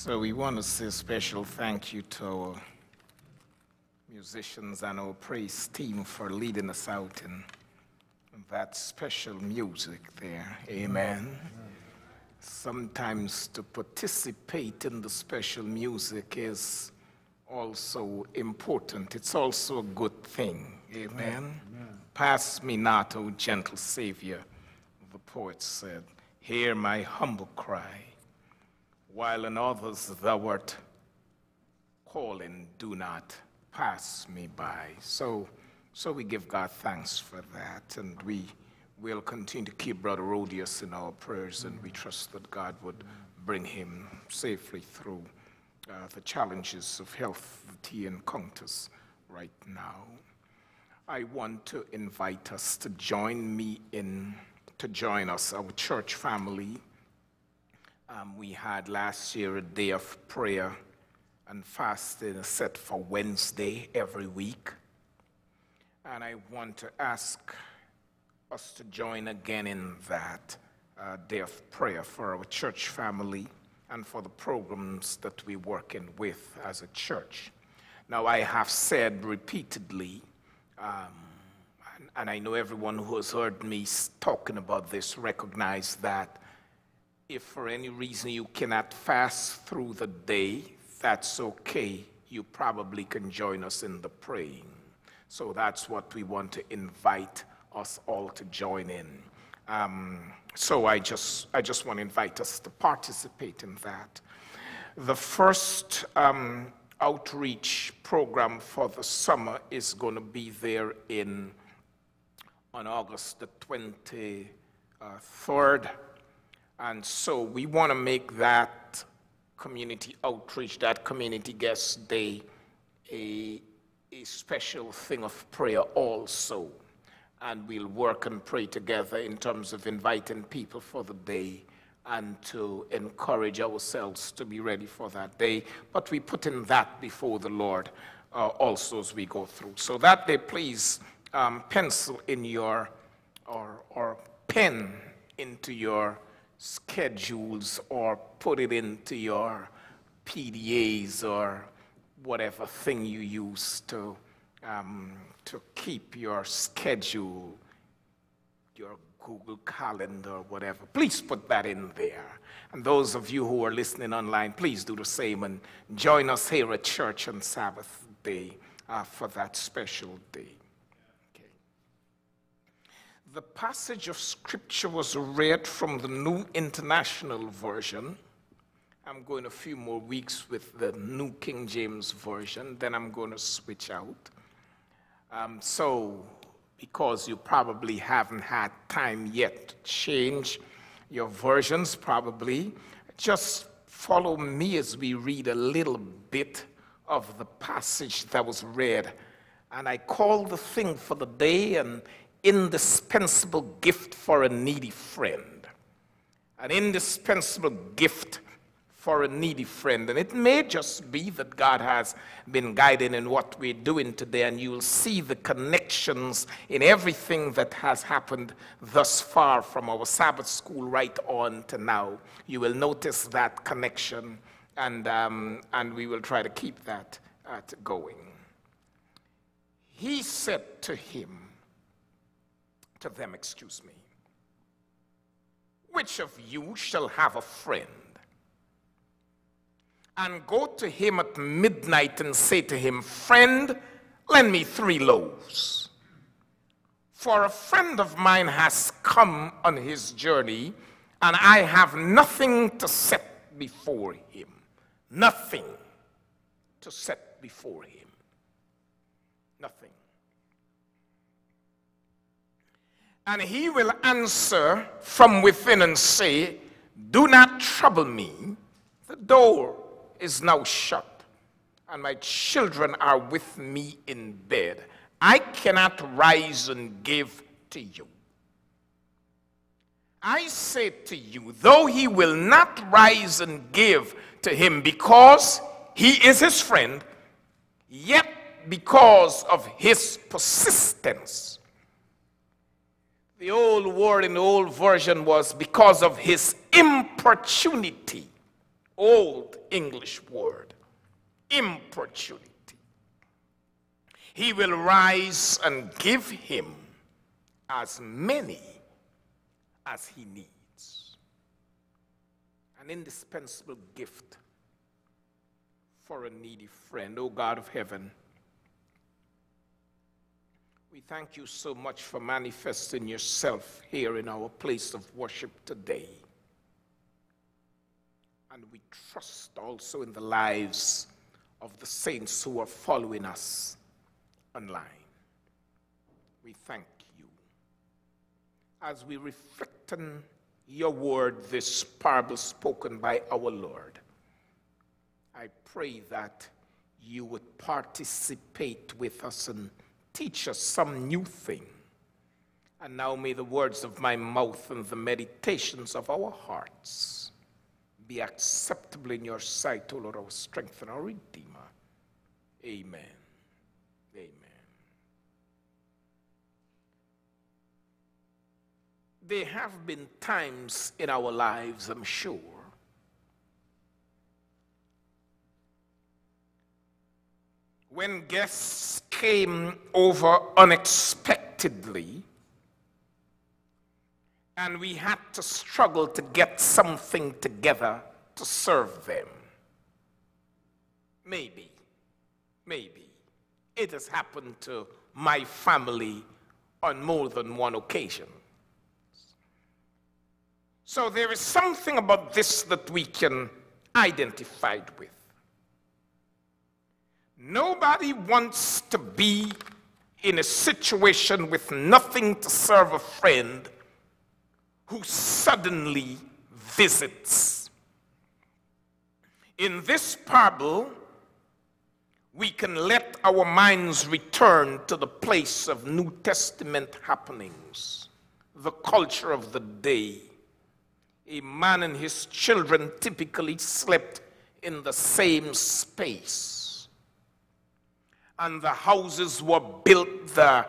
So we want to say a special thank you to our musicians and our praise team for leading us out in that special music there. Amen. Sometimes to participate in the special music is also important. It's also a good thing. Amen. Pass me not, O gentle Savior, the poet said. Hear my humble cry while in others thou art calling, do not pass me by. So, so we give God thanks for that, and we will continue to keep Brother Rodius in our prayers, and we trust that God would bring him safely through uh, the challenges of health that he encounters right now. I want to invite us to join me in, to join us, our church family, um, we had last year a day of prayer and fasting set for Wednesday every week. And I want to ask us to join again in that uh, day of prayer for our church family and for the programs that we work in with as a church. Now, I have said repeatedly, um, and, and I know everyone who has heard me talking about this recognize that if for any reason you cannot fast through the day, that's okay. You probably can join us in the praying. So that's what we want to invite us all to join in. Um, so I just, I just want to invite us to participate in that. The first um, outreach program for the summer is going to be there in on August the 23rd and so we want to make that community outreach, that community guest day, a, a special thing of prayer also. And we'll work and pray together in terms of inviting people for the day and to encourage ourselves to be ready for that day. But we put in that before the Lord uh, also as we go through. So that day, please um, pencil in your, or, or pen into your schedules or put it into your PDAs or whatever thing you use to, um, to keep your schedule, your Google Calendar, whatever. Please put that in there. And those of you who are listening online, please do the same and join us here at church on Sabbath day uh, for that special day. The passage of scripture was read from the New International Version. I'm going a few more weeks with the New King James Version, then I'm going to switch out. Um, so, because you probably haven't had time yet to change your versions, probably, just follow me as we read a little bit of the passage that was read. And I call the thing for the day, and indispensable gift for a needy friend. An indispensable gift for a needy friend. And it may just be that God has been guiding in what we're doing today, and you'll see the connections in everything that has happened thus far from our Sabbath school right on to now. You will notice that connection, and, um, and we will try to keep that uh, going. He said to him, to them, excuse me. Which of you shall have a friend and go to him at midnight and say to him, Friend, lend me three loaves? For a friend of mine has come on his journey, and I have nothing to set before him. Nothing to set before him. Nothing. And he will answer from within and say, Do not trouble me. The door is now shut, and my children are with me in bed. I cannot rise and give to you. I say to you, though he will not rise and give to him because he is his friend, yet because of his persistence, the old word in the old version was because of his importunity. old English word, importunity. He will rise and give him as many as he needs. An indispensable gift for a needy friend, O God of heaven. We thank you so much for manifesting yourself here in our place of worship today. And we trust also in the lives of the saints who are following us online. We thank you. As we reflect on your word, this parable spoken by our Lord, I pray that you would participate with us and teach us some new thing. And now may the words of my mouth and the meditations of our hearts be acceptable in your sight, O Lord, our strength and our Redeemer. Amen. Amen. There have been times in our lives, I'm sure, when guests came over unexpectedly and we had to struggle to get something together to serve them. Maybe, maybe. It has happened to my family on more than one occasion. So there is something about this that we can identify with. Nobody wants to be in a situation with nothing to serve a friend who suddenly visits. In this parable, we can let our minds return to the place of New Testament happenings, the culture of the day. A man and his children typically slept in the same space and the houses were built, the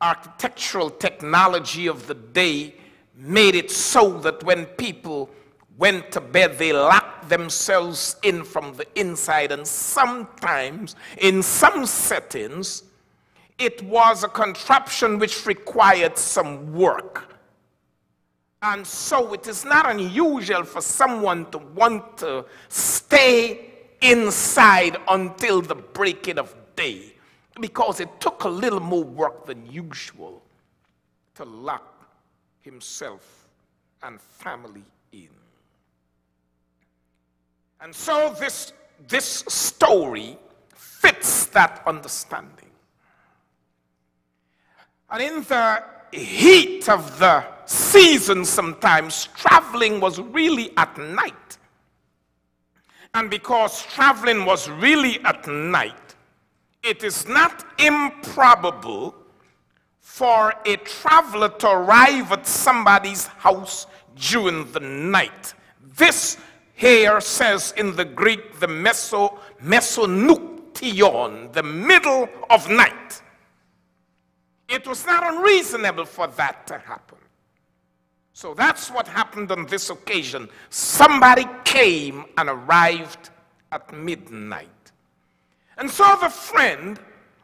architectural technology of the day made it so that when people went to bed, they locked themselves in from the inside. And sometimes, in some settings, it was a contraption which required some work. And so it is not unusual for someone to want to stay inside until the breaking of day because it took a little more work than usual to lock himself and family in. And so this, this story fits that understanding. And in the heat of the season, sometimes traveling was really at night. And because traveling was really at night, it is not improbable for a traveler to arrive at somebody's house during the night. This here says in the Greek the meso, mesonuktion, the middle of night. It was not unreasonable for that to happen. So that's what happened on this occasion. Somebody came and arrived at midnight. And so the friend,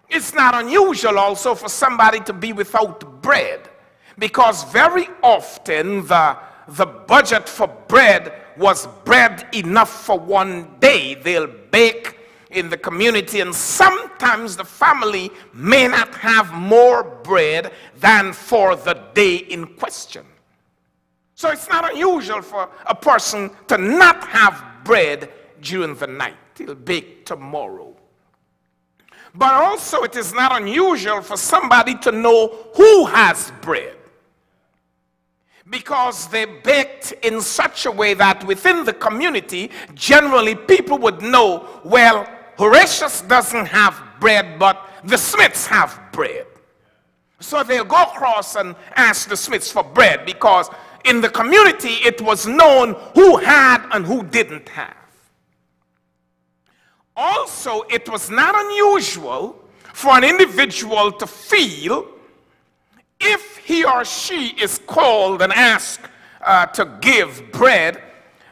it's not unusual also for somebody to be without bread because very often the, the budget for bread was bread enough for one day. They'll bake in the community, and sometimes the family may not have more bread than for the day in question. So it's not unusual for a person to not have bread during the night. He'll bake tomorrow. But also, it is not unusual for somebody to know who has bread. Because they baked in such a way that within the community, generally people would know, well, Horatius doesn't have bread, but the Smiths have bread. So they'll go across and ask the Smiths for bread because in the community it was known who had and who didn't have. Also, it was not unusual for an individual to feel if he or she is called and asked uh, to give bread,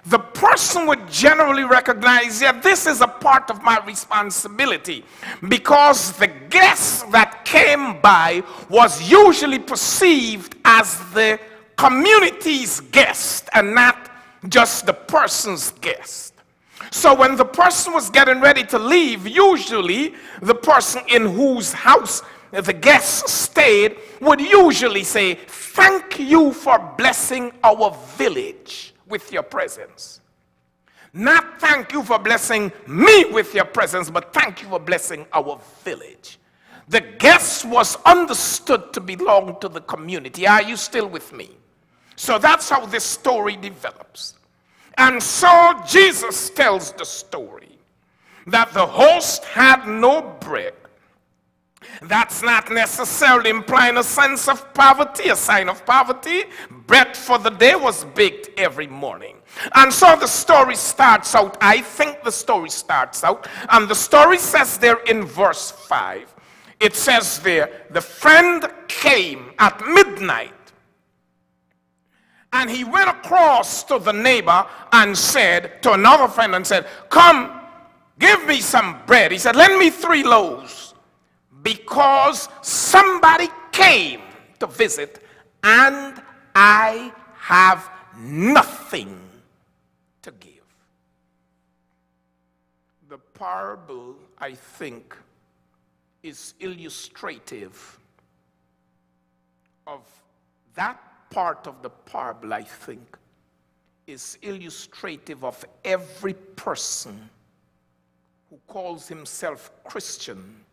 the person would generally recognize, yeah, this is a part of my responsibility because the guest that came by was usually perceived as the community's guest and not just the person's guest. So when the person was getting ready to leave, usually the person in whose house the guests stayed would usually say, Thank you for blessing our village with your presence. Not thank you for blessing me with your presence, but thank you for blessing our village. The guest was understood to belong to the community. Are you still with me? So that's how this story develops. And so Jesus tells the story that the host had no bread that's not necessarily implying a sense of poverty, a sign of poverty. Bread for the day was baked every morning. And so the story starts out. I think the story starts out. And the story says there in verse 5, it says there, the friend came at midnight. And he went across to the neighbor and said to another friend and said, Come, give me some bread. He said, Lend me three loaves because somebody came to visit and I have nothing to give. The parable, I think, is illustrative of that part of the parable, I think, is illustrative of every person who calls himself Christian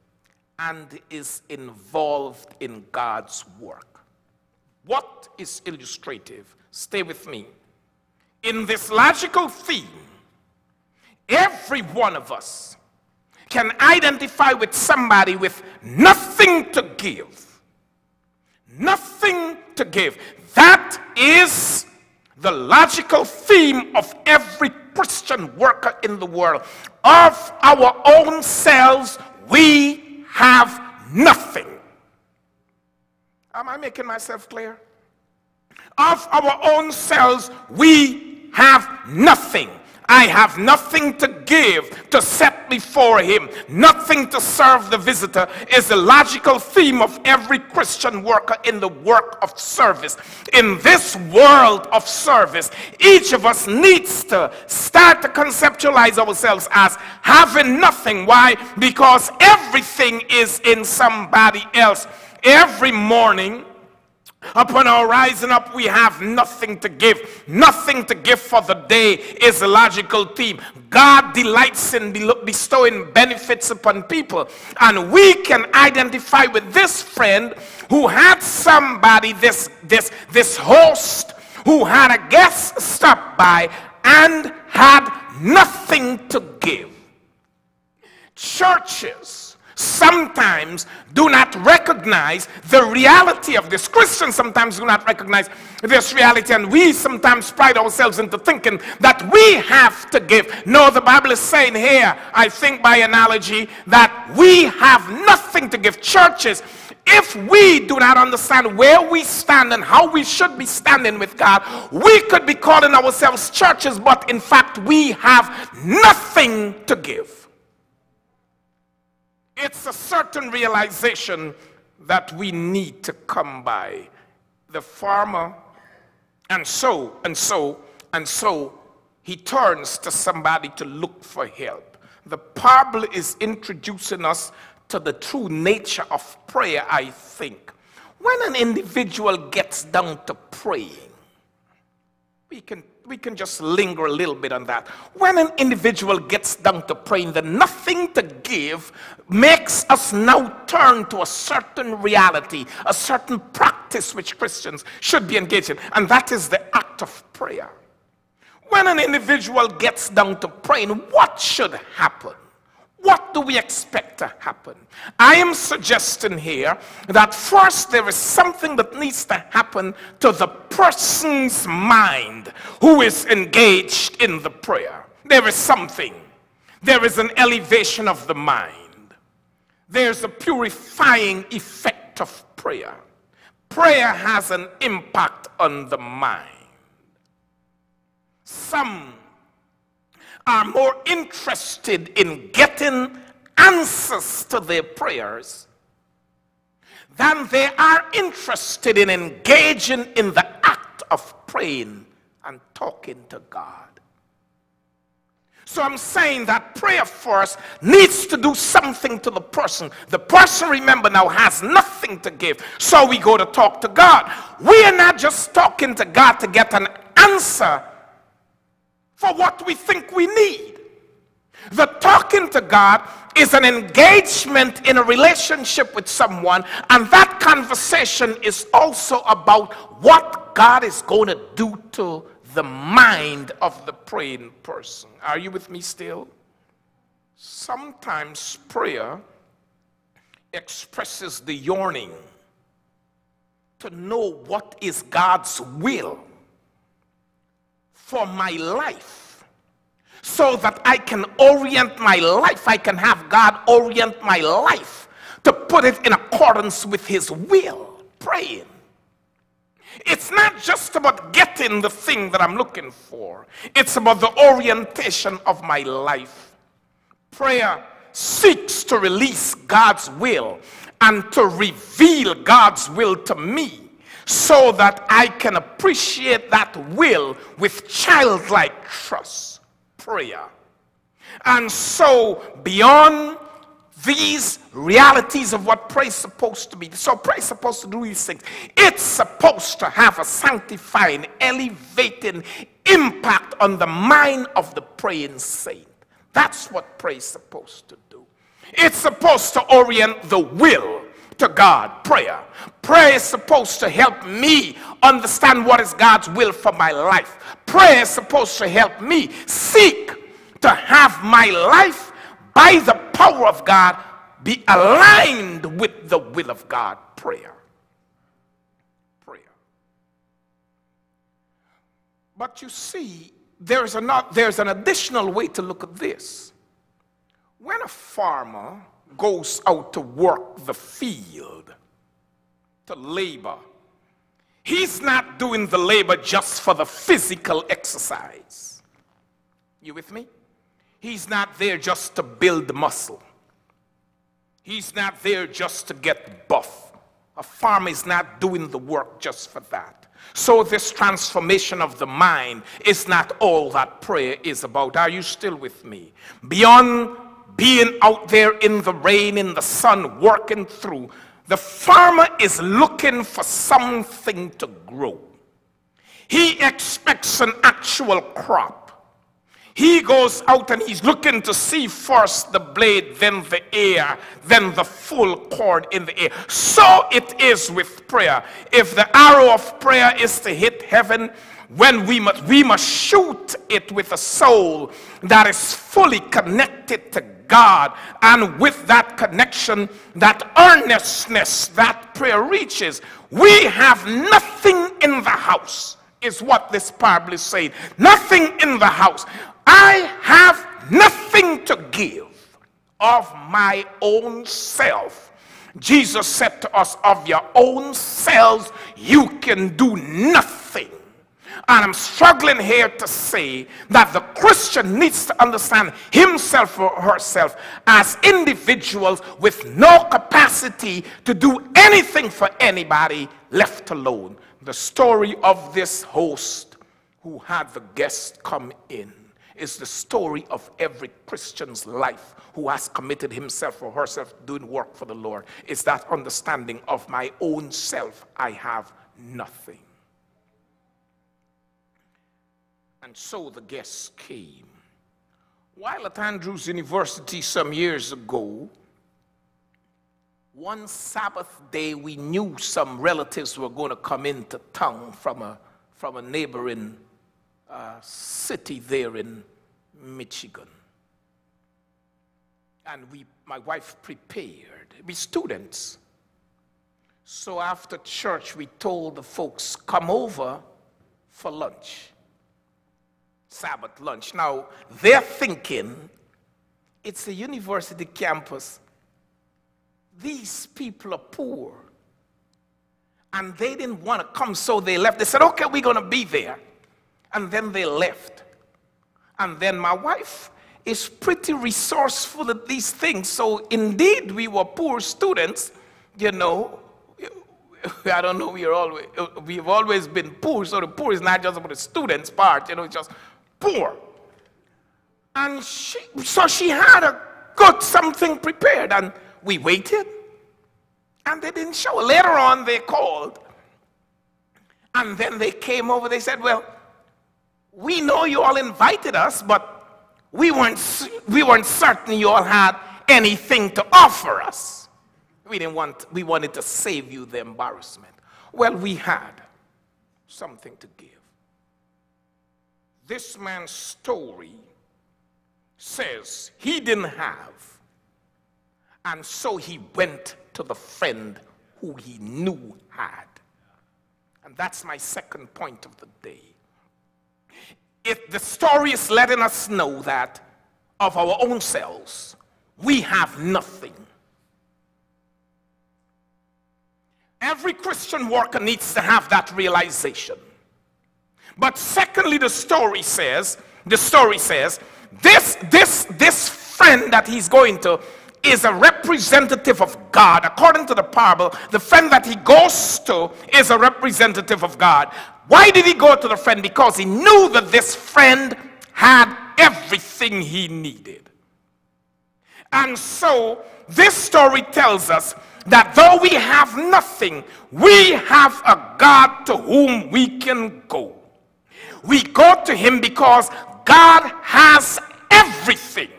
and is involved in God's work. What is illustrative? Stay with me. In this logical theme, every one of us can identify with somebody with nothing to give. Nothing to give. That is the logical theme of every Christian worker in the world. Of our own selves, we have nothing. Am I making myself clear? Of our own selves, we have nothing. I have nothing to give to set before him, nothing to serve the visitor is the logical theme of every Christian worker in the work of service. In this world of service, each of us needs to start to conceptualize ourselves as having nothing. Why? Because everything is in somebody else. Every morning, Upon our rising up, we have nothing to give. Nothing to give for the day is a logical theme. God delights in bestowing benefits upon people. And we can identify with this friend who had somebody, this, this, this host, who had a guest stop by and had nothing to give. Churches sometimes do not recognize the reality of this. Christians sometimes do not recognize this reality, and we sometimes pride ourselves into thinking that we have to give. No, the Bible is saying here, I think by analogy, that we have nothing to give. Churches, if we do not understand where we stand and how we should be standing with God, we could be calling ourselves churches, but in fact, we have nothing to give. It's a certain realization that we need to come by. The farmer, and so, and so, and so, he turns to somebody to look for help. The parable is introducing us to the true nature of prayer, I think. When an individual gets down to praying, we can we can just linger a little bit on that. When an individual gets down to praying, the nothing to give makes us now turn to a certain reality, a certain practice which Christians should be engaged in, and that is the act of prayer. When an individual gets down to praying, what should happen? What do we expect to happen? I am suggesting here that first there is something that needs to happen to the person's mind who is engaged in the prayer. There is something. There is an elevation of the mind. There's a purifying effect of prayer. Prayer has an impact on the mind. Some are more interested in getting answers to their prayers than they are interested in engaging in the act of praying and talking to God. So I'm saying that prayer first needs to do something to the person. The person, remember now, has nothing to give. So we go to talk to God. We are not just talking to God to get an answer for what we think we need. The talking to God is an engagement in a relationship with someone, and that conversation is also about what God is going to do to the mind of the praying person. Are you with me still? Sometimes prayer expresses the yearning to know what is God's will for my life so that I can orient my life. I can have God orient my life to put it in accordance with His will. Praying. It's not just about getting the thing that I'm looking for, it's about the orientation of my life. Prayer seeks to release God's will and to reveal God's will to me so that I can appreciate that will with childlike trust. Prayer. And so, beyond these realities of what prayer is supposed to be. So prayer is supposed to do these things. It's supposed to have a sanctifying, elevating impact on the mind of the praying saint. That's what prayer is supposed to do. It's supposed to orient the will to God, prayer. Prayer is supposed to help me understand what is God's will for my life. Prayer is supposed to help me seek to have my life by the power of God, be aligned with the will of God. Prayer. Prayer. But you see, there's, an, there's an additional way to look at this. When a farmer goes out to work the field, to labor, he's not doing the labor just for the physical exercise. You with me? He's not there just to build muscle. He's not there just to get buff. A farmer is not doing the work just for that. So, this transformation of the mind is not all that prayer is about. Are you still with me? Beyond being out there in the rain, in the sun, working through, the farmer is looking for something to grow. He expects an actual crop. He goes out and he's looking to see first the blade, then the ear, then the full cord in the air. So it is with prayer. If the arrow of prayer is to hit heaven, when we must, we must shoot it with a soul that is fully connected to God. And with that connection, that earnestness that prayer reaches, we have nothing in the house, is what this parable is saying. Nothing in the house. I have nothing to give of my own self. Jesus said to us, Of your own selves, you can do nothing. And I'm struggling here to say that the Christian needs to understand himself or herself as individuals with no capacity to do anything for anybody left alone. The story of this host who had the guest come in is the story of every Christian's life who has committed himself or herself doing work for the Lord. Is that understanding of my own self, I have nothing. And so the guests came. While at Andrews University some years ago, one Sabbath day we knew some relatives were going to come into town from a, from a neighboring uh, city there in Michigan. And we, my wife prepared. We students. So after church, we told the folks, come over for lunch. Sabbath lunch. Now, they're thinking it's a university campus. These people are poor. And they didn't want to come, so they left. They said, okay, we're going to be there and then they left. And then my wife is pretty resourceful at these things. So indeed, we were poor students, you know. I don't know, we are always, we've always been poor. So the poor is not just about the students' part, you know, it's just poor. And she, so she had a good something prepared, and we waited, and they didn't show. Later on, they called, and then they came over. They said, Well, we know you all invited us, but we weren't, we weren't certain you all had anything to offer us. We didn't want, we wanted to save you the embarrassment. Well, we had something to give. This man's story says he didn't have, and so he went to the friend who he knew had. And that's my second point of the day. If the story is letting us know that of our own selves, we have nothing. Every Christian worker needs to have that realization. But secondly, the story says, the story says, this, this, this friend that he's going to is a representative of God. According to the parable, the friend that he goes to is a representative of God. Why did he go to the friend? Because he knew that this friend had everything he needed. And so, this story tells us that though we have nothing, we have a God to whom we can go. We go to him because God has everything.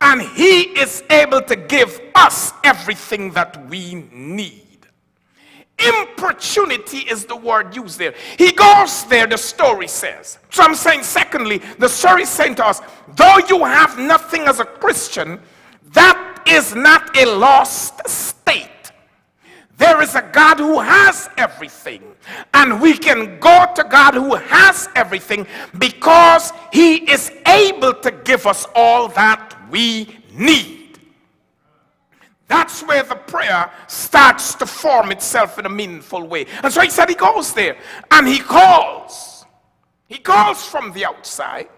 And he is able to give us everything that we need. Importunity is the word used there. He goes there, the story says. So I'm saying, secondly, the story saying to us, though you have nothing as a Christian, that is not a lost state. There is a God who has everything. And we can go to God who has everything because he is able to give us all that we need. That's where the prayer starts to form itself in a meaningful way. And so he said he goes there and he calls. He calls from the outside.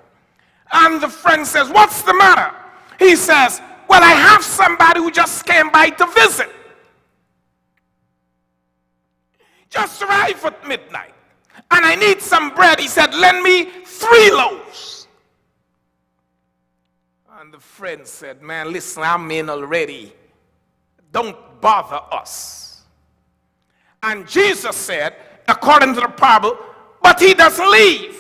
And the friend says, What's the matter? He says, Well, I have somebody who just came by to visit. Just arrived at midnight and I need some bread. He said, Lend me three loaves. And the friend said, Man, listen, I'm in already. Don't bother us. And Jesus said, according to the parable, but he doesn't leave.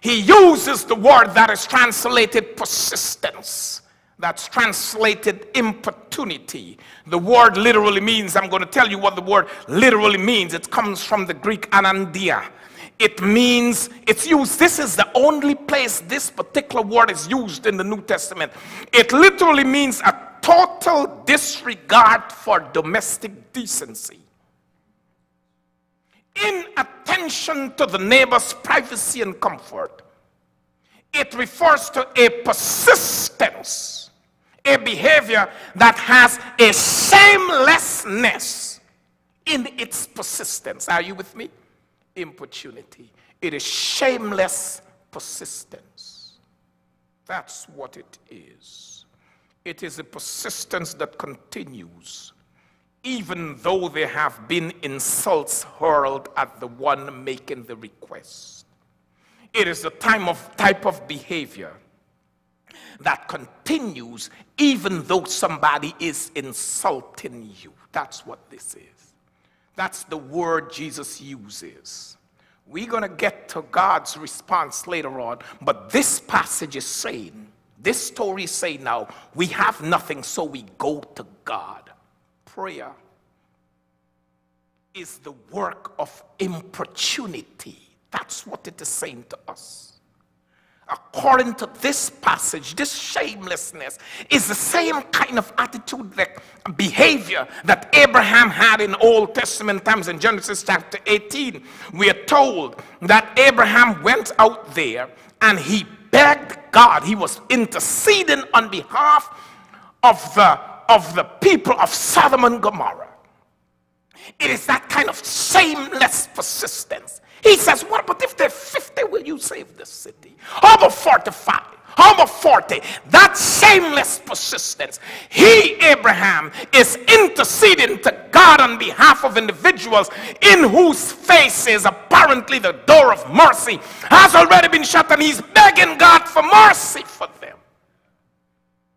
He uses the word that is translated persistence that's translated importunity. The word literally means, I'm going to tell you what the word literally means. It comes from the Greek anandia. It means, it's used, this is the only place this particular word is used in the New Testament. It literally means a total disregard for domestic decency. Inattention to the neighbor's privacy and comfort. It refers to a persistence a behavior that has a shamelessness in its persistence. Are you with me? Importunity. It is shameless persistence. That's what it is. It is a persistence that continues, even though there have been insults hurled at the one making the request. It is a time of type of behavior that continues even though somebody is insulting you. That's what this is. That's the word Jesus uses. We're going to get to God's response later on, but this passage is saying, this story is saying now, we have nothing, so we go to God. Prayer is the work of importunity. That's what it is saying to us according to this passage, this shamelessness is the same kind of attitude, that behavior that Abraham had in Old Testament times. In Genesis chapter 18, we are told that Abraham went out there and he begged God. He was interceding on behalf of the, of the people of Sodom and Gomorrah. It is that kind of shameless persistence. He says, What save the city? About 45? How about 40? That shameless persistence. He, Abraham, is interceding to God on behalf of individuals in whose faces apparently the door of mercy has already been shut, and he's begging God for mercy for them.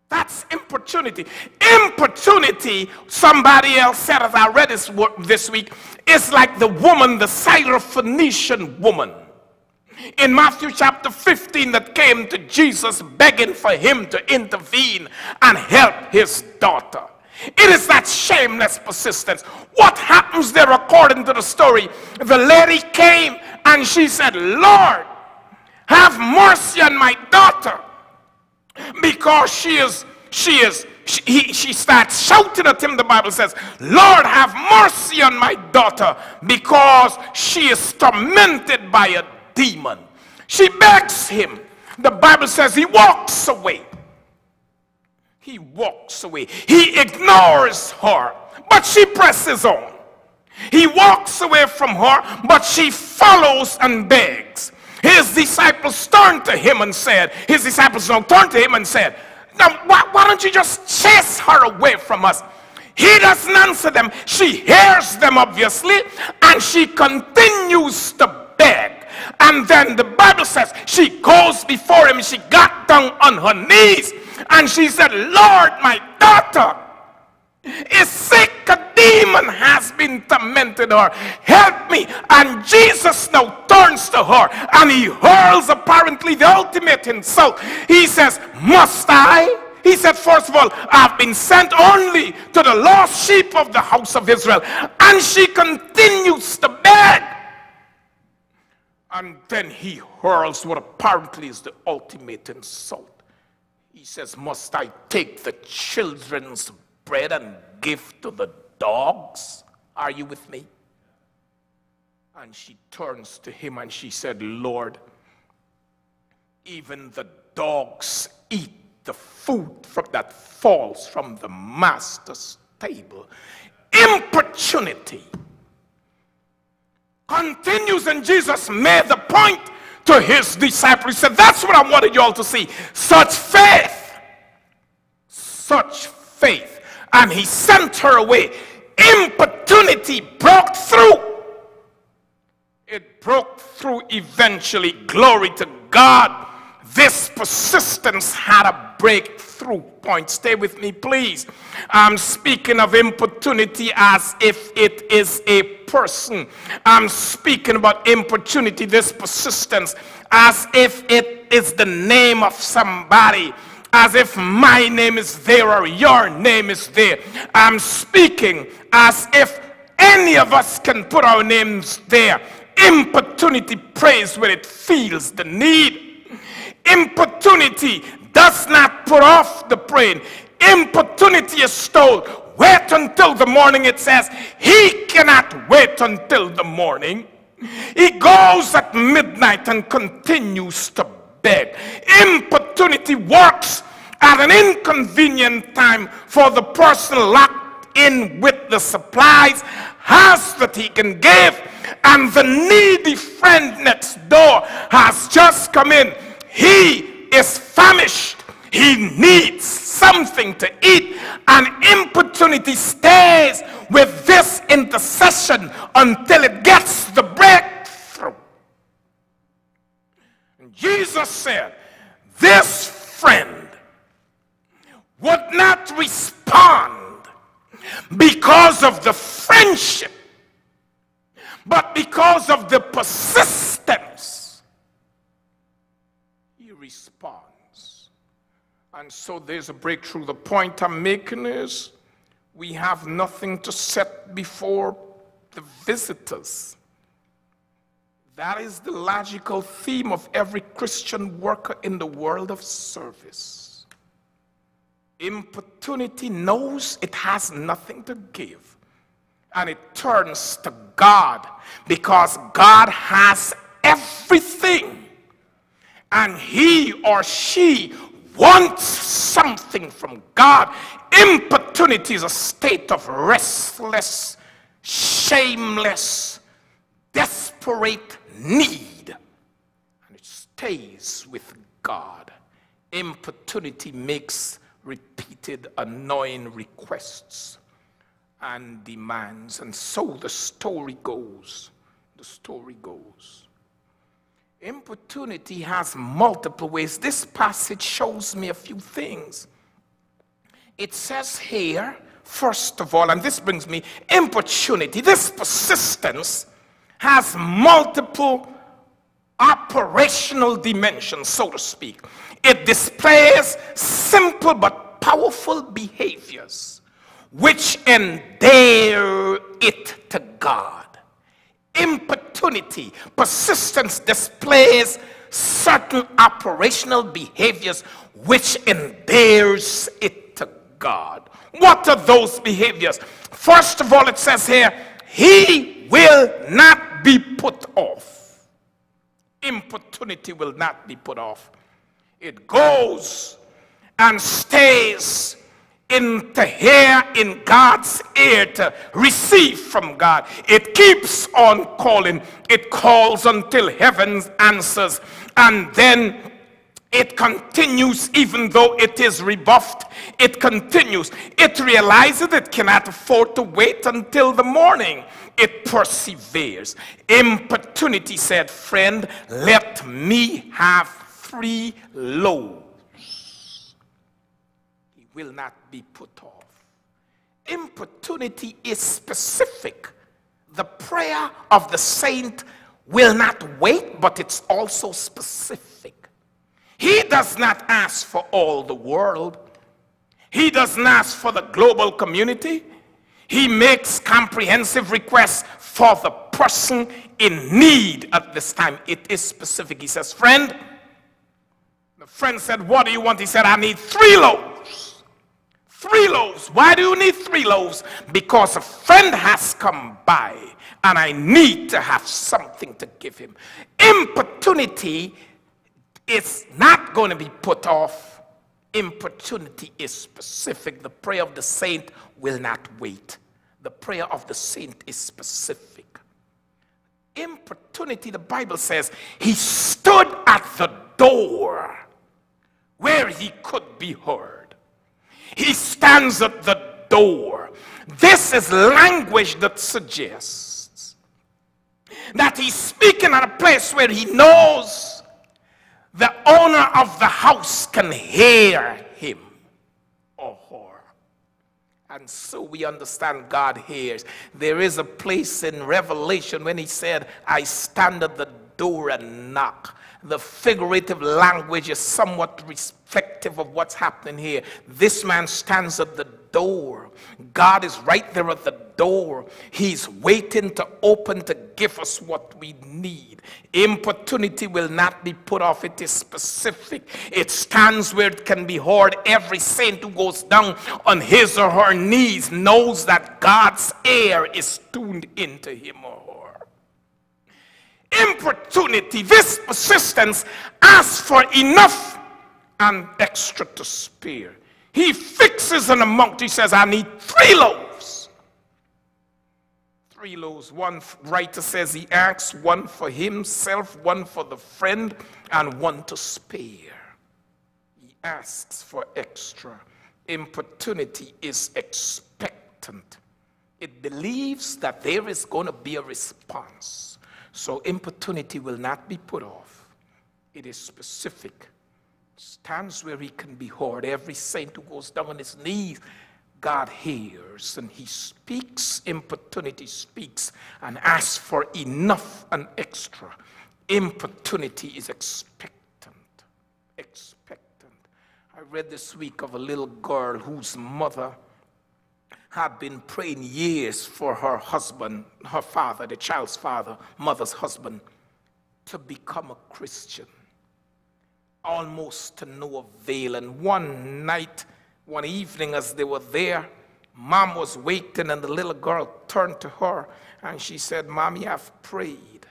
That's importunity. Importunity, somebody else said as I read this, this week, is like the woman, the Syrophoenician woman in Matthew chapter 15 that came to Jesus begging for him to intervene and help his daughter. It is that shameless persistence. What happens there according to the story? The lady came and she said, Lord, have mercy on my daughter because she is, she is, she, he, she starts shouting at him, the Bible says, Lord, have mercy on my daughter because she is tormented by a demon. She begs him. The Bible says he walks away. He walks away. He ignores her, but she presses on. He walks away from her, but she follows and begs. His disciples turned to him and said, His disciples now turned to him and said, Now, why, why don't you just chase her away from us? He doesn't answer them. She hears them, obviously, and she continues to beg. And then the Bible says she goes before him. She got down on her knees and she said, Lord, my daughter is sick. A demon has been tormented her. Help me. And Jesus now turns to her and he hurls apparently the ultimate insult. He says, Must I? He said, First of all, I've been sent only to the lost sheep of the house of Israel. And she continues to beg. And then he hurls what apparently is the ultimate insult. He says, Must I take the children's bread and give to the dogs? Are you with me? And she turns to him and she said, Lord, even the dogs eat the food from, that falls from the master's table. Importunity continues, and Jesus made the point to his disciples. He said, That's what I wanted you all to see. Such faith. Such faith. And he sent her away. Importunity broke through. It broke through eventually. Glory to God. This persistence had a breakthrough point. Stay with me, please. I'm speaking of importunity as if it is a person. I'm speaking about importunity, this persistence, as if it is the name of somebody as if my name is there or your name is there. I'm speaking as if any of us can put our names there. Importunity prays when it feels the need. Importunity does not put off the praying. Importunity is told, wait until the morning. It says, he cannot wait until the morning. He goes at midnight and continues to beg. Importunity works at an inconvenient time for the person locked in with the supplies, has that he can give, and the needy friend next door has just come in. He is famished. He needs something to eat. And importunity stays with this intercession until it gets the breakthrough. Jesus said, This friend would not respond because of the friendship, but because of the persistence responds. And so there's a breakthrough. The point I'm making is we have nothing to set before the visitors. That is the logical theme of every Christian worker in the world of service. Importunity knows it has nothing to give, and it turns to God because God has everything and he or she wants something from God, importunity is a state of restless, shameless, desperate need. And it stays with God. Importunity makes repeated annoying requests and demands. And so the story goes. The story goes. Importunity has multiple ways. This passage shows me a few things. It says here, first of all, and this brings me importunity, this persistence has multiple operational dimensions, so to speak. It displays simple but powerful behaviors which endear it to God. Importunity, persistence displays certain operational behaviors which endears it to God. What are those behaviors? First of all, it says here, He will not be put off. Importunity will not be put off. It goes and stays in to hear in God's ear to receive from God. It keeps on calling. It calls until heaven answers. And then it continues even though it is rebuffed. It continues. It realizes it cannot afford to wait until the morning. It perseveres. Importunity said, Friend, let me have three loaves will not be put off. Importunity is specific. The prayer of the saint will not wait, but it's also specific. He does not ask for all the world. He doesn't ask for the global community. He makes comprehensive requests for the person in need at this time. It is specific. He says, Friend, the friend said, What do you want? He said, I need three loaves. Three loaves. Why do you need three loaves? Because a friend has come by and I need to have something to give him. Importunity is not going to be put off. Importunity is specific. The prayer of the saint will not wait. The prayer of the saint is specific. Importunity, the Bible says, he stood at the door where he could be heard. He stands at the door. This is language that suggests that he's speaking at a place where he knows the owner of the house can hear him or her. And so we understand God hears. There is a place in Revelation when he said, I stand at the door and knock the figurative language is somewhat reflective of what's happening here. This man stands at the door. God is right there at the door. He's waiting to open to give us what we need. Importunity will not be put off. It is specific. It stands where it can be heard. Every saint who goes down on his or her knees knows that God's ear is tuned into him or importunity, this persistence asks for enough and extra to spare. He fixes an amount. He says, I need three loaves. Three loaves. One writer says he asks one for himself, one for the friend, and one to spare. He asks for extra. Importunity is expectant. It believes that there is going to be a response. So importunity will not be put off. It is specific. Stands where he can be heard. Every saint who goes down on his knees, God hears and he speaks. Importunity speaks and asks for enough and extra. Importunity is expectant. Expectant. I read this week of a little girl whose mother had been praying years for her husband, her father, the child's father, mother's husband, to become a Christian. Almost to no avail. And one night, one evening, as they were there, mom was waiting, and the little girl turned to her and she said, Mommy, I've prayed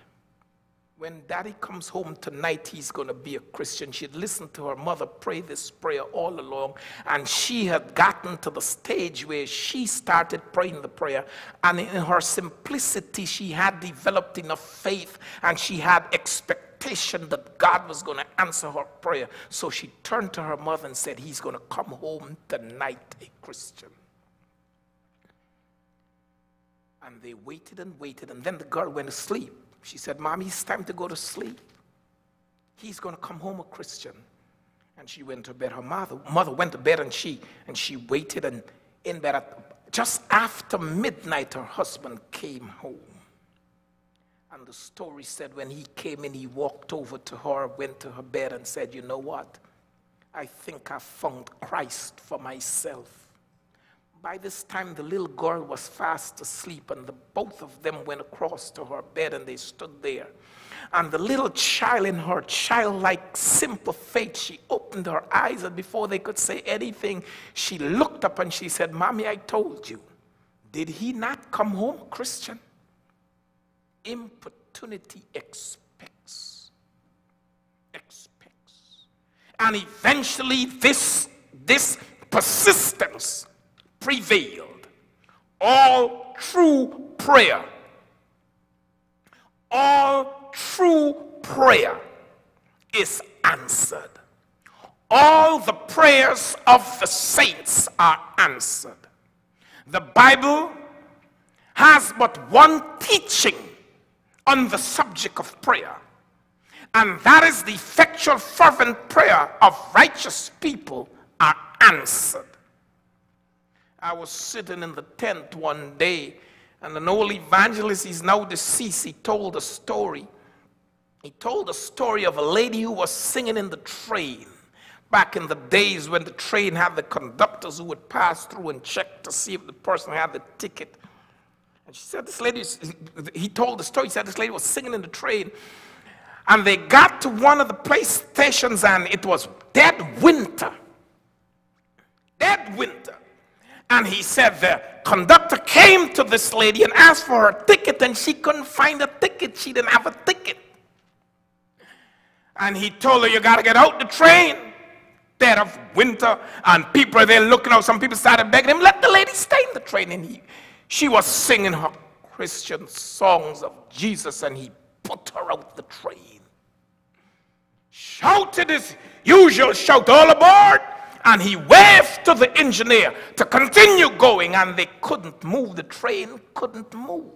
when daddy comes home tonight, he's going to be a Christian. She'd listened to her mother pray this prayer all along, and she had gotten to the stage where she started praying the prayer. And in her simplicity, she had developed enough faith and she had expectation that God was going to answer her prayer. So she turned to her mother and said, He's going to come home tonight, a Christian. And they waited and waited, and then the girl went to sleep. She said, Mommy, it's time to go to sleep. He's going to come home a Christian. And she went to bed. Her mother, mother went to bed and she and she waited and in bed at, just after midnight her husband came home. And the story said when he came in, he walked over to her, went to her bed, and said, You know what? I think I found Christ for myself. By this time, the little girl was fast asleep, and the, both of them went across to her bed and they stood there. And the little child, in her childlike, simple faith, she opened her eyes, and before they could say anything, she looked up and she said, Mommy, I told you. Did he not come home Christian? Importunity expects. Expects. And eventually, this, this persistence prevailed. All true prayer, all true prayer is answered. All the prayers of the saints are answered. The Bible has but one teaching on the subject of prayer, and that is the effectual, fervent prayer of righteous people are answered. I was sitting in the tent one day, and an old evangelist, he's now deceased, he told a story. He told a story of a lady who was singing in the train back in the days when the train had the conductors who would pass through and check to see if the person had the ticket. And she said, This lady, he told the story, he said, This lady was singing in the train. And they got to one of the place stations, and it was dead winter. Dead winter. And he said the conductor came to this lady and asked for her ticket, and she couldn't find a ticket. She didn't have a ticket. And he told her, You got to get out the train. Dead of winter, and people are there looking out. Some people started begging him, Let the lady stay in the train. And he, she was singing her Christian songs of Jesus, and he put her out the train. Shouted his usual shout, All aboard! And he waved to the engineer to continue going, and they couldn't move. The train couldn't move.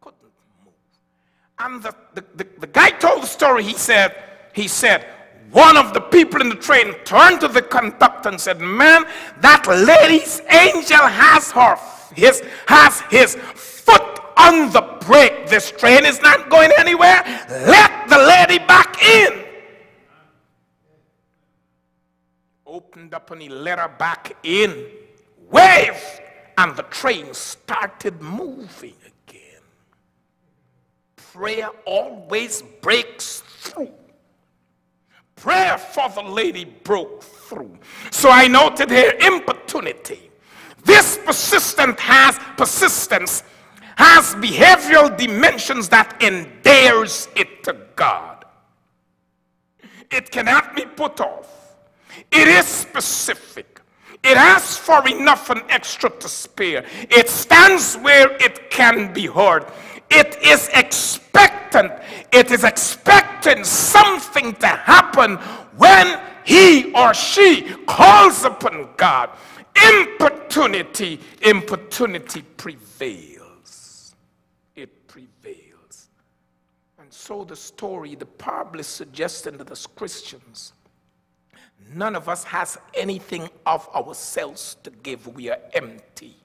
Couldn't move. And the, the, the, the guy told the story. He said, he said, one of the people in the train turned to the conductor and said, Man, that lady's angel has her his has his foot on the brake. This train is not going anywhere. Let the lady back in. Opened up and he let her back in, Wave! and the train started moving again. Prayer always breaks through. Prayer for the lady broke through. So I noted her importunity. This persistent has persistence has behavioral dimensions that endears it to God. It cannot be put off. It is specific. It asks for enough and extra to spare. It stands where it can be heard. It is expectant. It is expecting something to happen when he or she calls upon God. Importunity, importunity prevails. It prevails. And so the story, the parable is suggesting that as Christians, None of us has anything of ourselves to give. We are empty.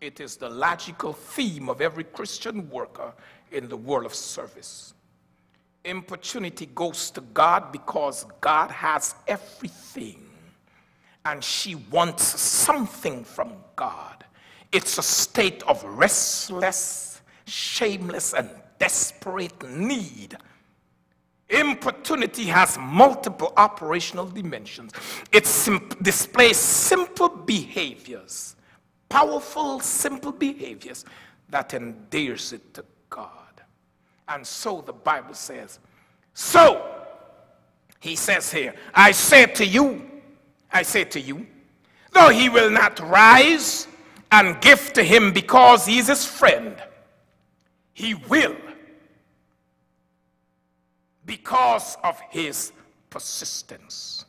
It is the logical theme of every Christian worker in the world of service. Importunity goes to God because God has everything and she wants something from God. It's a state of restless, shameless, and desperate need Importunity has multiple operational dimensions. It displays simple behaviors, powerful, simple behaviors that endears it to God. And so the Bible says, so, he says here, I say to you, I say to you, though he will not rise and give to him because he is his friend, he will because of his persistence,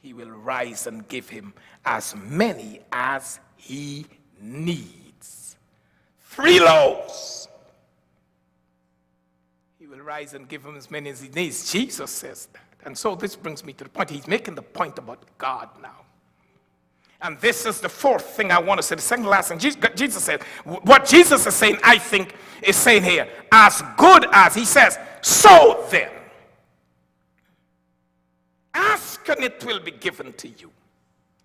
he will rise and give him as many as he needs. Three loaves. He will rise and give him as many as he needs. Jesus says that. And so this brings me to the point. He's making the point about God now. And this is the fourth thing I want to say. The second last thing Jesus said, what Jesus is saying, I think, is saying here, as good as, he says, so then, ask and it will be given to you.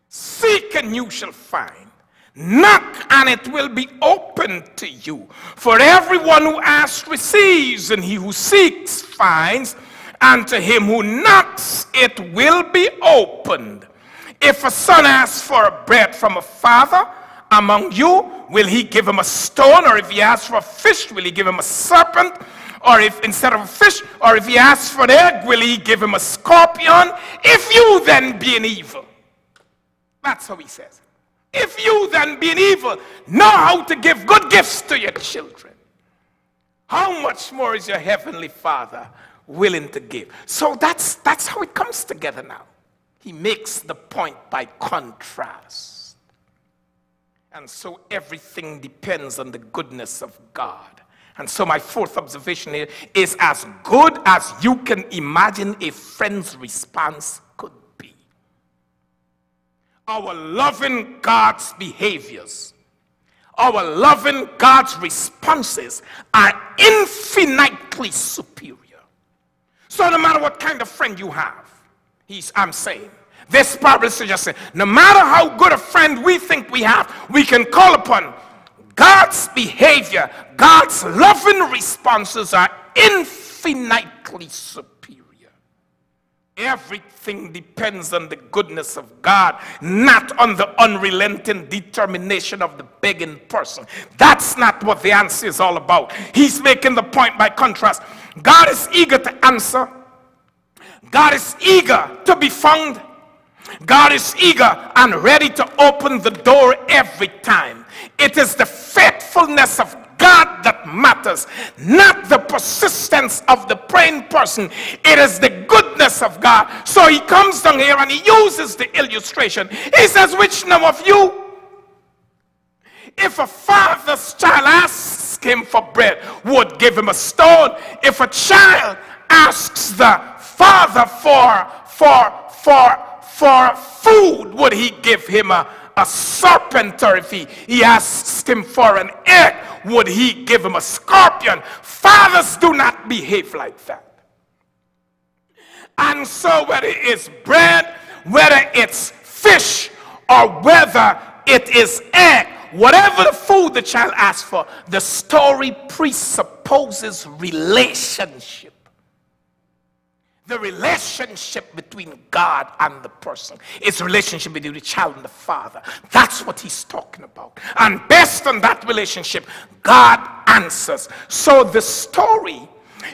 Seek and you shall find. Knock and it will be opened to you. For everyone who asks receives, and he who seeks finds, and to him who knocks it will be opened. If a son asks for a bread from a father among you, will he give him a stone? Or if he asks for a fish, will he give him a serpent? Or if instead of a fish, or if he asks for an egg, will he give him a scorpion? If you then being evil, that's how he says. If you then being evil know how to give good gifts to your children, how much more is your heavenly Father willing to give? So that's that's how it comes together now. He makes the point by contrast. And so everything depends on the goodness of God. And so my fourth observation here is as good as you can imagine a friend's response could be. Our loving God's behaviors, our loving God's responses are infinitely superior. So no matter what kind of friend you have, He's, I'm saying. This Bible is suggesting no matter how good a friend we think we have, we can call upon God's behavior, God's loving responses are infinitely superior. Everything depends on the goodness of God, not on the unrelenting determination of the begging person. That's not what the answer is all about. He's making the point by contrast. God is eager to answer God is eager to be found. God is eager and ready to open the door every time. It is the faithfulness of God that matters, not the persistence of the praying person. It is the goodness of God. So he comes down here and he uses the illustration. He says, Which number of you, if a father's child asks him for bread, would give him a stone? If a child asks the father for, for, for, for food, would he give him a, a serpent? Or if he, he asked him for an egg, would he give him a scorpion? Fathers do not behave like that. And so, whether it's bread, whether it's fish, or whether it is egg, whatever the food the child asks for, the story presupposes relationship the relationship between God and the person. It's relationship between the child and the father. That's what he's talking about. And based on that relationship, God answers. So the story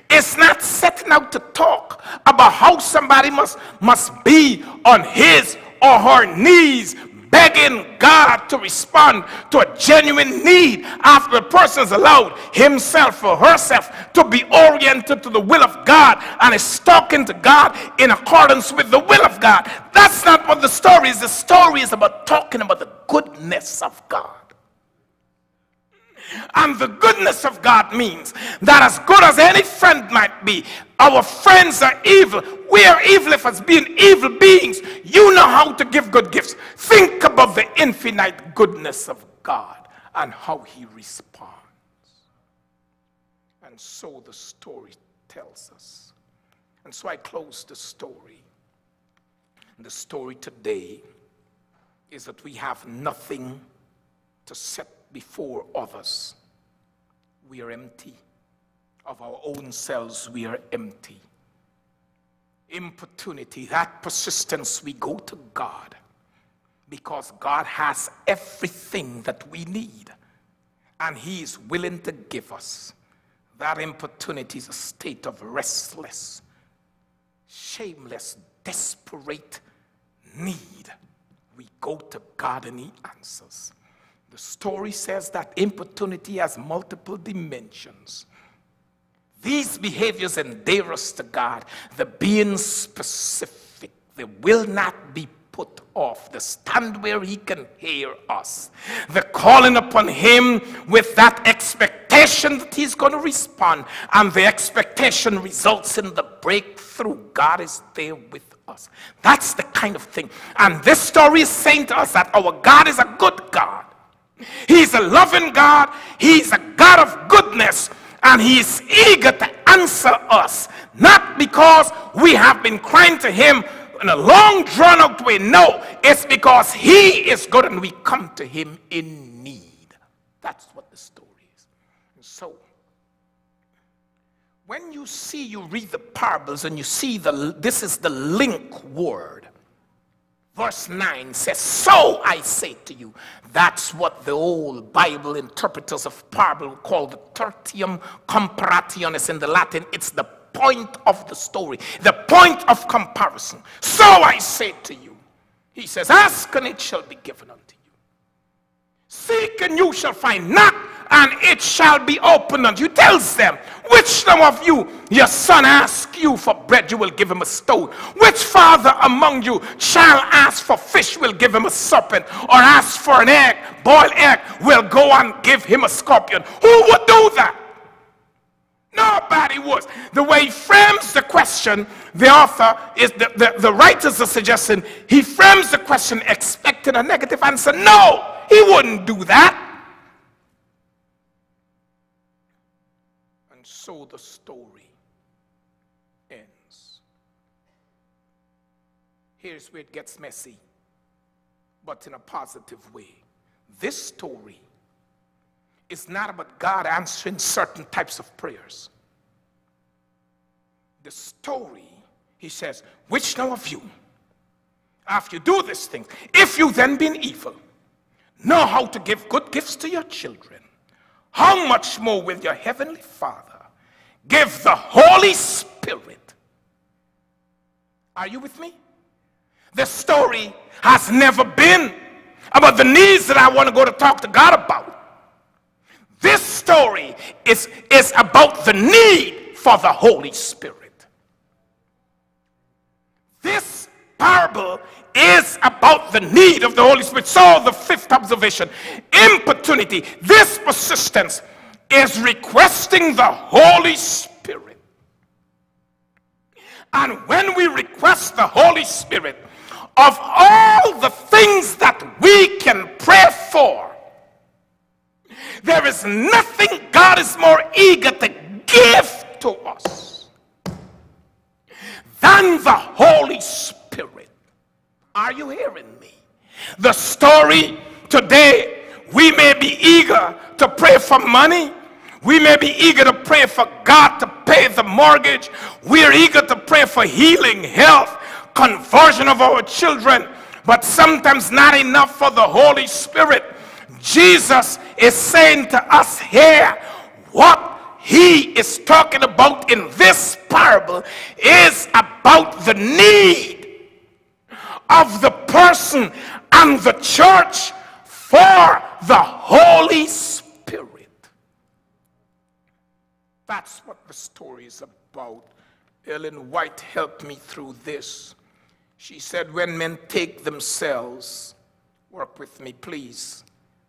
is not setting out to talk about how somebody must, must be on his or her knees begging God to respond to a genuine need after the person has allowed himself or herself to be oriented to the will of God and is talking to God in accordance with the will of God. That's not what the story is. The story is about talking about the goodness of God. And the goodness of God means that as good as any friend might be, our friends are evil. We are evil if as being evil beings. You know how to give good gifts. Think about the infinite goodness of God and how he responds. And so the story tells us. And so I close the story. The story today is that we have nothing to set before others, we are empty. Of our own selves, we are empty. Importunity, that persistence, we go to God because God has everything that we need and He is willing to give us. That importunity is a state of restless, shameless, desperate need. We go to God and He answers. The story says that importunity has multiple dimensions. These behaviors endear us to God. The being specific, they will not be put off. The stand where He can hear us. The calling upon Him with that expectation that He's going to respond. And the expectation results in the breakthrough. God is there with us. That's the kind of thing. And this story is saying to us that our God is a good God. He's a loving God. He's a God of goodness. And He is eager to answer us. Not because we have been crying to Him in a long drawn out way. No, it's because He is good and we come to Him in need. That's what the story is. And so, when you see, you read the parables and you see the, this is the link word. Verse 9 says, So I say to you, that's what the old Bible interpreters of parable call the tertium comparationis in the Latin. It's the point of the story, the point of comparison. So I say to you, he says, Ask and it shall be given unto you. Seek and you shall find. Knock and it shall be opened unto you. Tells them, which one of you, your son ask you for bread, you will give him a stone. Which father among you shall ask for fish, will give him a serpent, or ask for an egg, boiled egg, will go and give him a scorpion. Who would do that? Nobody was. The way he frames the question, the author is the, the, the writers are suggesting he frames the question expecting a negative answer. No, he wouldn't do that. And so the story ends. Here's where it gets messy, but in a positive way. This story is not about God answering certain types of prayers. The story, he says, which now of you, after you do this thing, if you then being evil, know how to give good gifts to your children, how much more will your heavenly Father give the Holy Spirit? Are you with me? The story has never been about the needs that I want to go to talk to God about. This story is, is about the need for the Holy Spirit. This parable is about the need of the Holy Spirit. So, the fifth observation importunity, this persistence is requesting the Holy Spirit. And when we request the Holy Spirit, of all the things that we can pray for, there is nothing God is more eager to give to us than the Holy Spirit. Are you hearing me? The story today, we may be eager to pray for money. We may be eager to pray for God to pay the mortgage. We're eager to pray for healing, health, conversion of our children, but sometimes not enough for the Holy Spirit. Jesus is saying to us here what he is talking about in this parable is about the need of the person and the church for the Holy Spirit. That's what the story is about. Ellen White helped me through this. She said, When men take themselves, work with me, please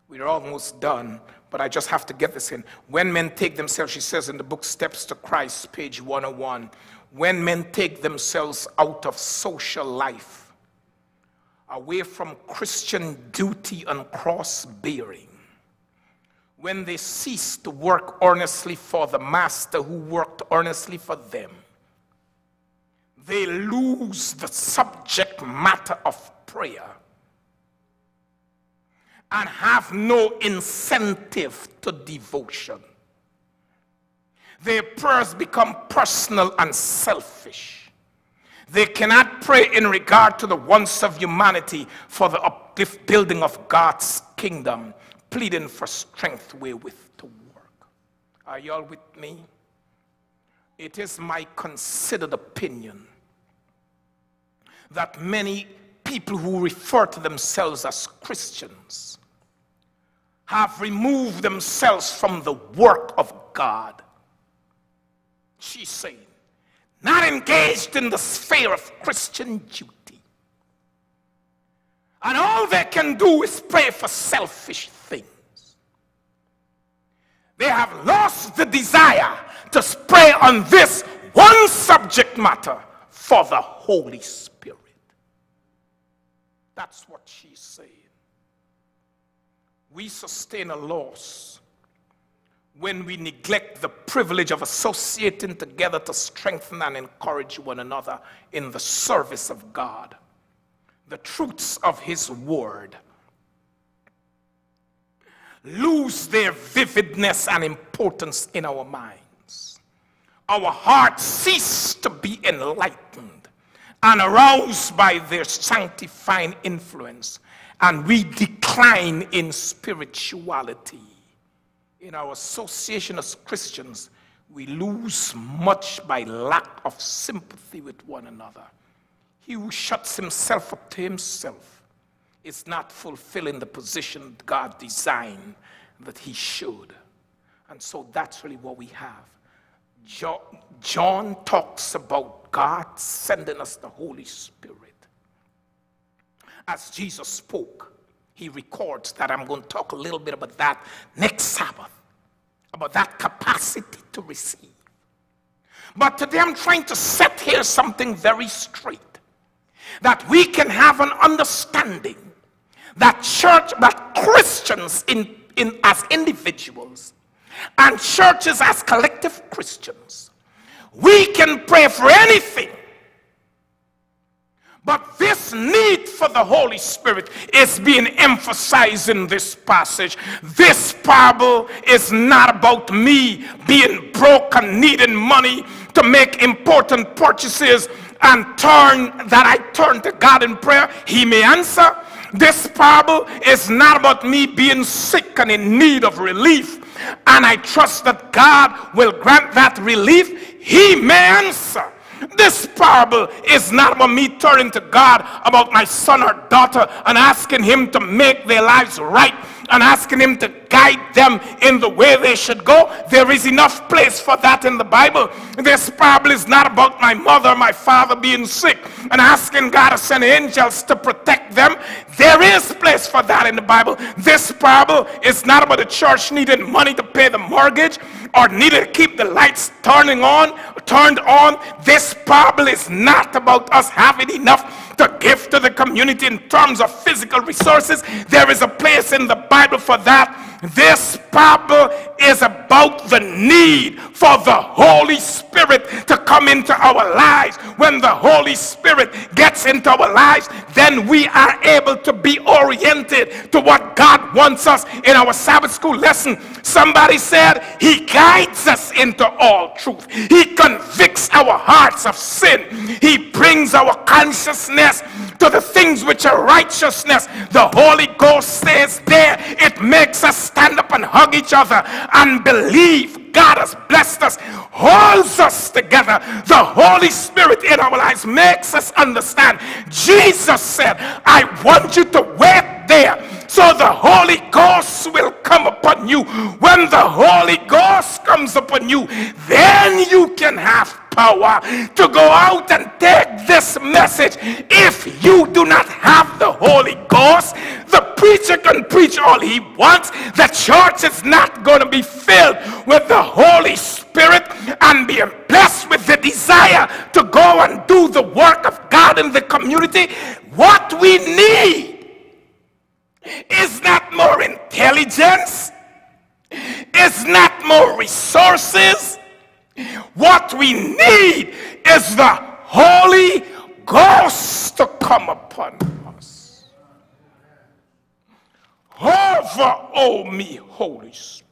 we're almost done, but I just have to get this in. When men take themselves, she says in the book Steps to Christ, page 101, when men take themselves out of social life, away from Christian duty and cross bearing, when they cease to work earnestly for the master who worked earnestly for them, they lose the subject matter of prayer and have no incentive to devotion. Their prayers become personal and selfish. They cannot pray in regard to the wants of humanity for the uplift building of God's kingdom, pleading for strength wherewith to work. Are y'all with me? It is my considered opinion that many people who refer to themselves as Christians have removed themselves from the work of God. she's saying, not engaged in the sphere of Christian duty. And all they can do is pray for selfish things. They have lost the desire to pray on this one subject matter for the Holy Spirit. That's what she's saying. We sustain a loss when we neglect the privilege of associating together to strengthen and encourage one another in the service of God, the truths of His Word lose their vividness and importance in our minds. Our hearts cease to be enlightened and aroused by their sanctifying influence, and we decline in spirituality. In our association as Christians, we lose much by lack of sympathy with one another. He who shuts himself up to himself is not fulfilling the position God designed that he should. And so that's really what we have. John talks about God sending us the Holy Spirit. As Jesus spoke, he records that I'm going to talk a little bit about that next Sabbath, about that capacity to receive. But today I'm trying to set here something very straight that we can have an understanding that church, that Christians in, in, as individuals and churches as collective Christians, we can pray for anything. But this need for the Holy Spirit is being emphasized in this passage. This parable is not about me being broke and needing money to make important purchases and turn that I turn to God in prayer. He may answer. This parable is not about me being sick and in need of relief. And I trust that God will grant that relief. He may answer. This parable is not about me turning to God about my son or daughter and asking Him to make their lives right and asking Him to guide them in the way they should go. There is enough place for that in the Bible. This parable is not about my mother, my father being sick and asking God to send angels to protect them. There is place for that in the Bible. This parable is not about the church needing money to pay the mortgage or needing to keep the lights turning on, turned on. This parable is not about us having enough to give to the community in terms of physical resources. There is a place in the Bible for that. This parable is about the need for the Holy Spirit to come into our lives. When the Holy Spirit gets into our lives, then we are able to be oriented to what God wants us in our Sabbath school lesson. Somebody said, He guides us into all truth. He convicts our hearts of sin. He brings our consciousness to the things which are righteousness. The Holy Ghost says there, it makes us stand up and hug each other and believe God has blessed us, holds us together. The Holy Spirit in our lives makes us understand. Jesus said, I want you to wait there so the Holy Ghost will come upon you. When the Holy Ghost comes upon you, then you can have power to go out and take this message. If you do not have the Holy Ghost, the preacher can preach all he wants. The church is not going to be filled with the Holy Spirit and be blessed with the desire to go and do the work of God in the community. What we need is not more intelligence, is not more resources, what we need is the Holy Ghost to come upon us. Hover, O me, Holy Spirit.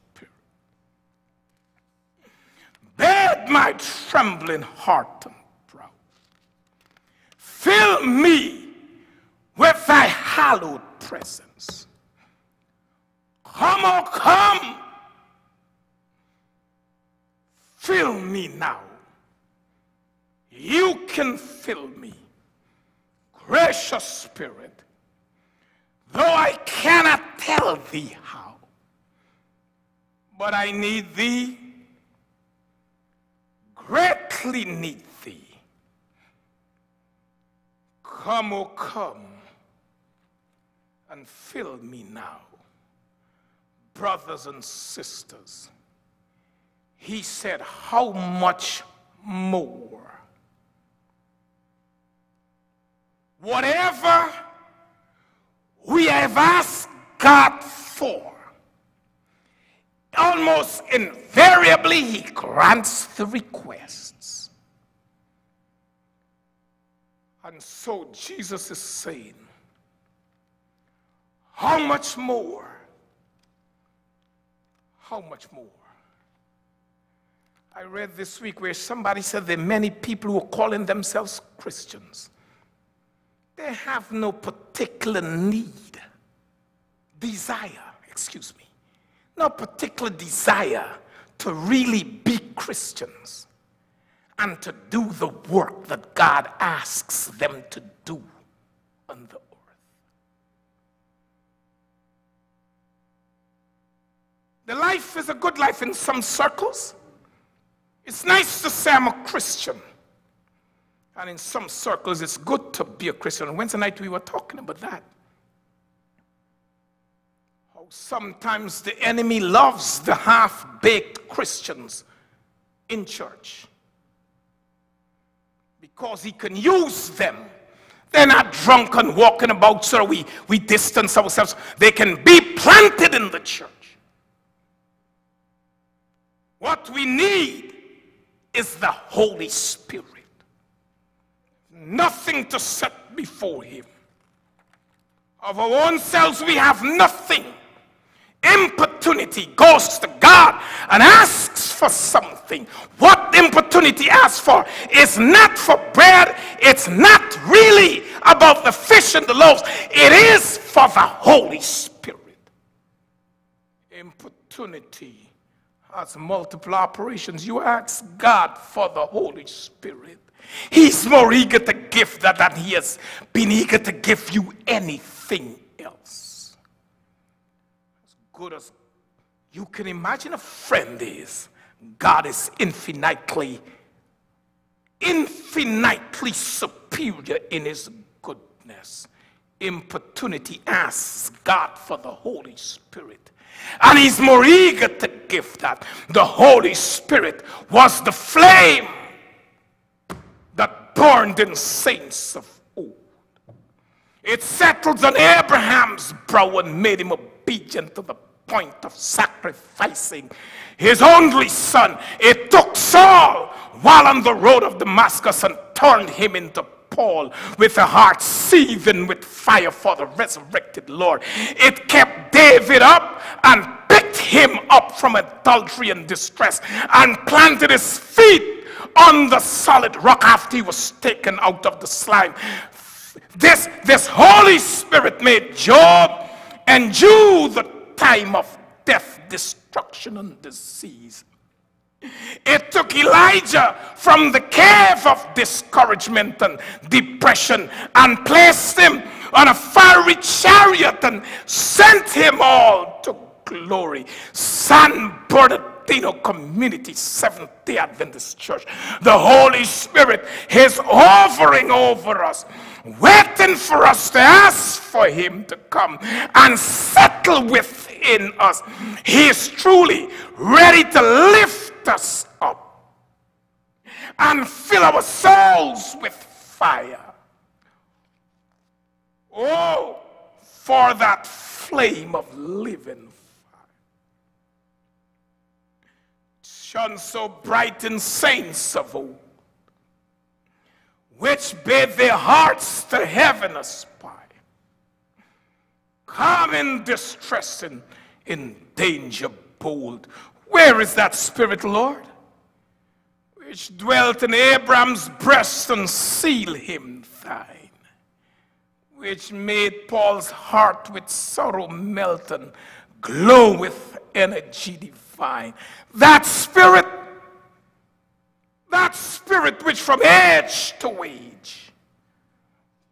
Bed my trembling heart and brow. Fill me with thy hallowed presence. Come, oh, come Fill me now. You can fill me. Gracious Spirit, though I cannot tell thee how, but I need thee. greatly need thee. Come, O come, and fill me now. Brothers and sisters, he said, How much more? Whatever we have asked God for, almost invariably he grants the requests. And so Jesus is saying, How much more? How much more? I read this week where somebody said there are many people who are calling themselves Christians. They have no particular need, desire, excuse me, no particular desire to really be Christians and to do the work that God asks them to do on the The life is a good life in some circles. It's nice to say I'm a Christian. And in some circles, it's good to be a Christian. Wednesday night, we were talking about that. How sometimes the enemy loves the half baked Christians in church because he can use them. They're not drunk and walking about, so we, we distance ourselves. They can be planted in the church. What we need is the Holy Spirit. Nothing to set before Him. Of our own selves, we have nothing. Importunity goes to God and asks for something. What importunity asks for is not for bread, it's not really about the fish and the loaves, it is for the Holy Spirit. Importunity has multiple operations. You ask God for the Holy Spirit. He's more eager to give that than he has been eager to give you anything else. As good as you can imagine a friend is, God is infinitely, infinitely superior in his goodness. Importunity asks God for the Holy Spirit. And he's more eager to give that. The Holy Spirit was the flame that burned in saints of old. It settled on Abraham's brow and made him obedient to the point of sacrificing his only son. It took Saul while on the road of Damascus and turned him into Paul with a heart seething with fire for the resurrected Lord. It kept David up and picked him up from adultery and distress and planted his feet on the solid rock after he was taken out of the slime. This, this Holy Spirit made Job endure the time of death, destruction, and disease. It took Elijah from the cave of discouragement and depression and placed him on a fiery chariot and sent him all to glory. San Bernardino Community Seventh day Adventist Church. The Holy Spirit is hovering over us, waiting for us to ask for Him to come and settle within us. He is truly ready to lift us up and fill our souls with fire. Oh, for that flame of living fire. Shone so bright in saints of old, which bade their hearts to heaven aspire. Come in distress and in danger bold, where is that Spirit, Lord? Which dwelt in Abraham's breast and sealed him thine, which made Paul's heart with sorrow melt and glow with energy divine. That Spirit, that Spirit which from age to age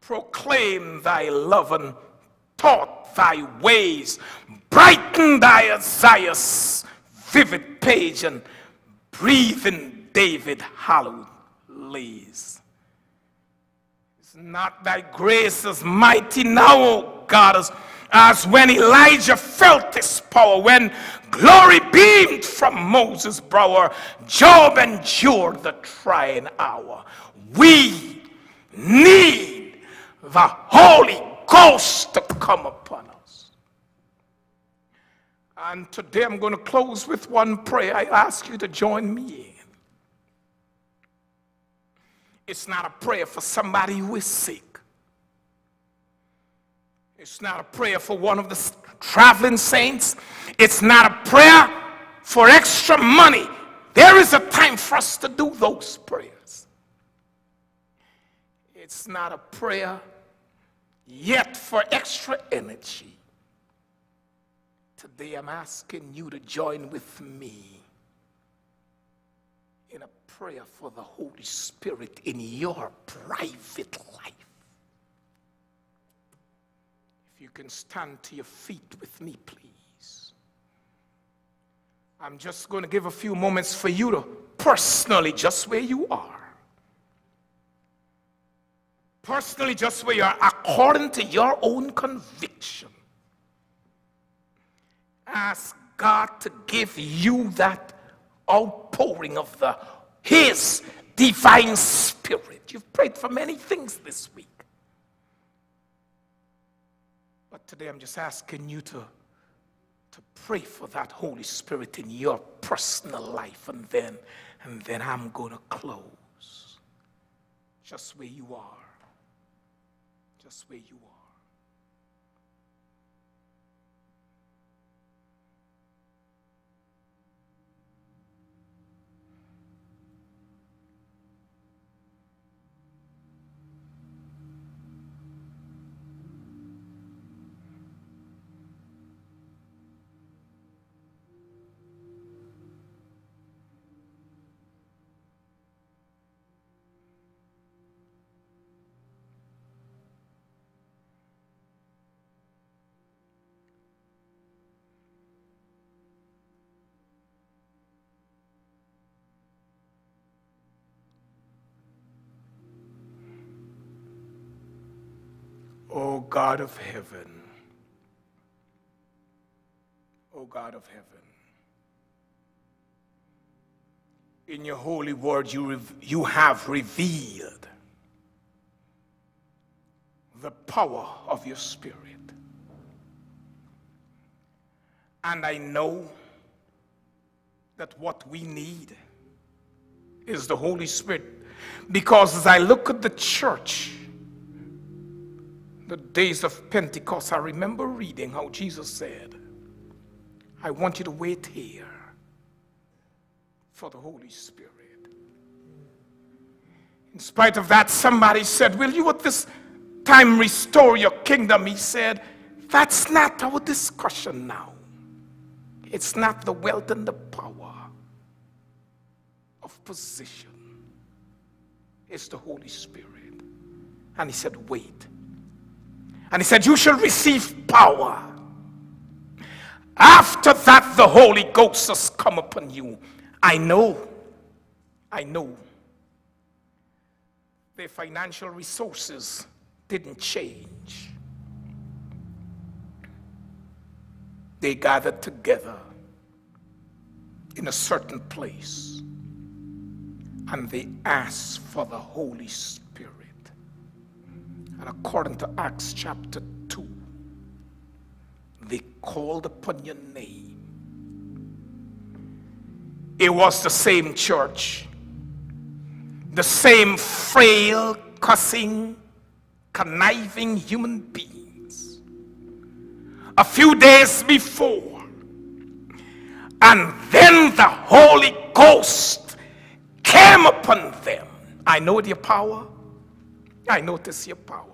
proclaimed thy love and taught thy ways, brightened thy Isaiah's vivid page and breathing David hallowed lays. It's not thy grace is mighty now, O God, as, as when Elijah felt his power, when glory beamed from Moses' brow, Job endured the trying hour. We need the Holy Ghost to come upon us. And today I'm going to close with one prayer. I ask you to join me in. It's not a prayer for somebody who is sick. It's not a prayer for one of the traveling saints. It's not a prayer for extra money. There is a time for us to do those prayers. It's not a prayer yet for extra energy. Today I'm asking you to join with me in a prayer for the Holy Spirit in your private life. If you can stand to your feet with me, please. I'm just going to give a few moments for you to personally, just where you are, personally, just where you are, according to your own conviction, ask God to give you that outpouring of the His divine spirit. You've prayed for many things this week. But today I'm just asking you to, to pray for that Holy Spirit in your personal life. And then, and then I'm going to close just where you are. Just where you are. O God of heaven, O God of heaven, in your holy word you, you have revealed the power of your spirit. And I know that what we need is the Holy Spirit. Because as I look at the church, the days of Pentecost, I remember reading how Jesus said, I want you to wait here for the Holy Spirit. In spite of that, somebody said, Will you at this time restore your kingdom? He said, That's not our discussion now. It's not the wealth and the power of position, it's the Holy Spirit. And he said, Wait. And he said, You shall receive power. After that, the Holy Ghost has come upon you. I know, I know their financial resources didn't change. They gathered together in a certain place and they asked for the Holy Spirit. And according to Acts chapter 2, they called upon your name. It was the same church, the same frail, cussing, conniving human beings. A few days before, and then the Holy Ghost came upon them. I know your power. I notice your power.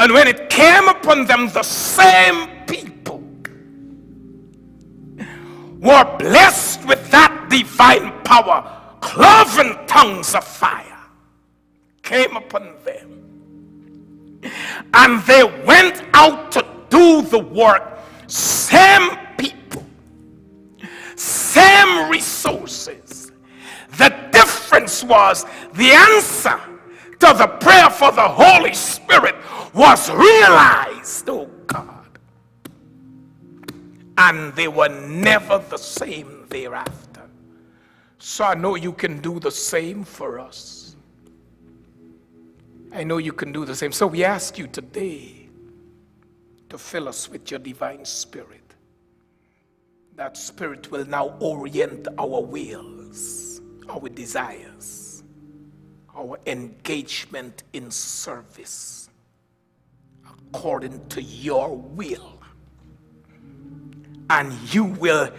And when it came upon them, the same people were blessed with that divine power, cloven tongues of fire came upon them. And they went out to do the work. Same people, same resources, The difference was the answer to the prayer for the Holy Spirit was realized, oh God. And they were never the same thereafter. So I know you can do the same for us. I know you can do the same. So we ask you today to fill us with your divine spirit. That spirit will now orient our wills, our desires, our engagement in service according to your will. And you will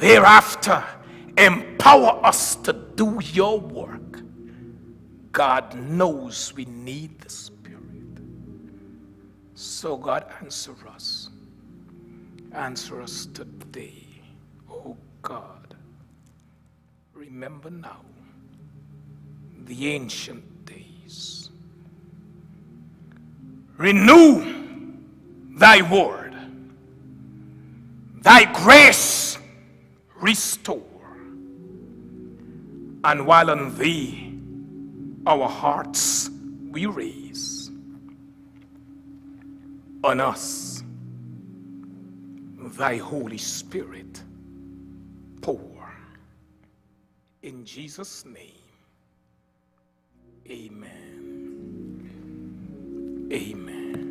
thereafter empower us to do your work. God knows we need the Spirit. So, God, answer us. Answer us today. Oh God, remember now the ancient days. Renew thy word, thy grace restore. And while on thee our hearts we raise, on us thy Holy Spirit pour. In Jesus' name, amen. Amen.